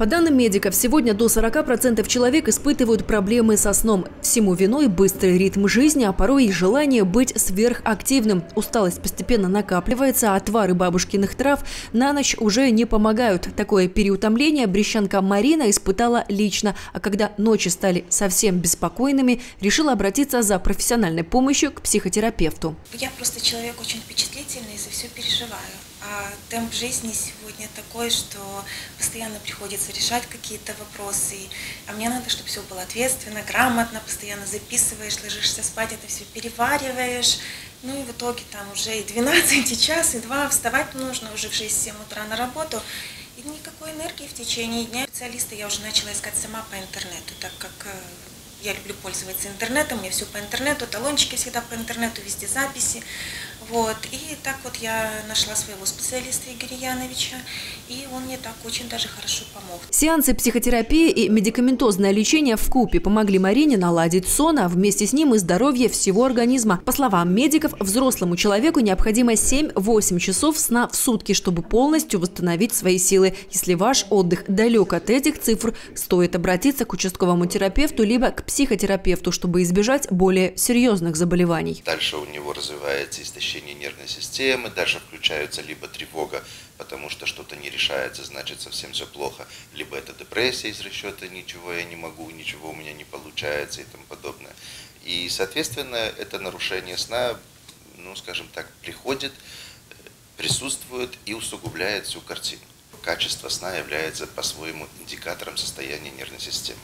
По данным медиков, сегодня до 40% человек испытывают проблемы со сном. Всему виной быстрый ритм жизни, а порой и желание быть сверхактивным. Усталость постепенно накапливается, а отвары бабушкиных трав на ночь уже не помогают. Такое переутомление брещанка Марина испытала лично, а когда ночи стали совсем беспокойными, решила обратиться за профессиональной помощью к психотерапевту. Я просто человек очень впечатлительный, за все переживаю. А темп жизни сегодня такой, что постоянно приходится решать какие-то вопросы. А мне надо, чтобы все было ответственно, грамотно, постоянно записываешь, ложишься спать, это все перевариваешь. Ну и в итоге там уже и 12, и час, и 2, вставать нужно уже в 6-7 утра на работу. И никакой энергии в течение дня. Специалиста я уже начала искать сама по интернету, так как э, я люблю пользоваться интернетом, у все по интернету, талончики всегда по интернету, везде записи. Вот. И так вот я нашла своего специалиста Игоря Яновича, и он мне так очень даже хорошо помог. Сеансы психотерапии и медикаментозное лечение в купе помогли Марине наладить сон, а вместе с ним и здоровье всего организма. По словам медиков, взрослому человеку необходимо 7-8 часов сна в сутки, чтобы полностью восстановить свои силы. Если ваш отдых далек от этих цифр, стоит обратиться к участковому терапевту либо к психотерапевту, чтобы избежать более серьезных заболеваний. Дальше у него развивается истощение истощение нервной системы, даже включаются либо тревога, потому что что-то не решается, значит совсем все плохо, либо это депрессия из расчета «ничего я не могу, ничего у меня не получается» и тому подобное. И, соответственно, это нарушение сна, ну, скажем так, приходит, присутствует и усугубляет всю картину. Качество сна является по-своему индикатором состояния нервной системы.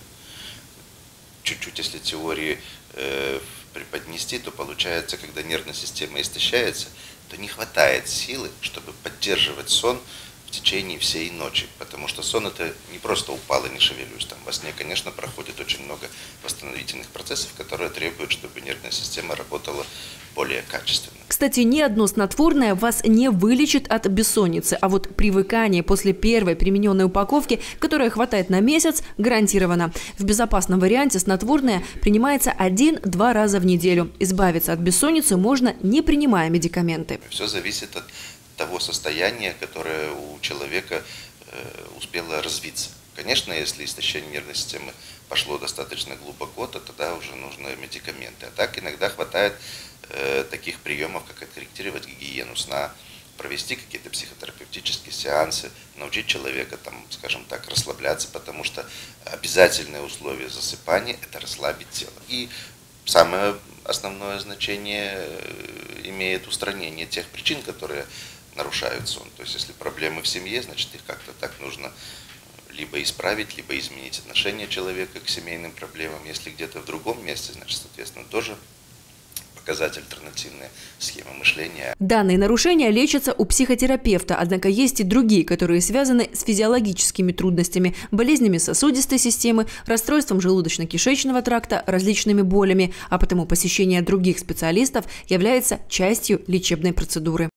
Чуть-чуть, если теории э, преподнести, то получается, когда нервная система истощается, то не хватает силы, чтобы поддерживать сон в течение всей ночи. Потому что сон это не просто упал и не шевелюсь. Там во сне, конечно, проходит очень много восстановительных процессов, которые требуют, чтобы нервная система работала более качественно. Кстати, ни одно снотворное вас не вылечит от бессонницы, а вот привыкание после первой примененной упаковки, которая хватает на месяц, гарантировано. В безопасном варианте снотворное принимается один-два раза в неделю. Избавиться от бессонницы можно, не принимая медикаменты. Все зависит от того состояния, которое у человека э, успело развиться. Конечно, если истощение нервной системы пошло достаточно глубоко, то тогда уже нужны медикаменты. А так иногда хватает э, таких приемов, как откорректировать гигиену сна, провести какие-то психотерапевтические сеансы, научить человека, там, скажем так, расслабляться, потому что обязательное условие засыпания – это расслабить тело. И самое основное значение э, имеет устранение тех причин, которые нарушают. То есть если проблемы в семье, значит их как-то так нужно либо исправить, либо изменить отношение человека к семейным проблемам. Если где-то в другом месте, значит, соответственно, тоже показать альтернативные схемы мышления. Данные нарушения лечатся у психотерапевта, однако есть и другие, которые связаны с физиологическими трудностями, болезнями сосудистой системы, расстройством желудочно-кишечного тракта, различными болями, а потому посещение других специалистов является частью лечебной процедуры.